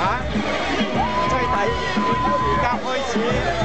啊，再睇，而家开始。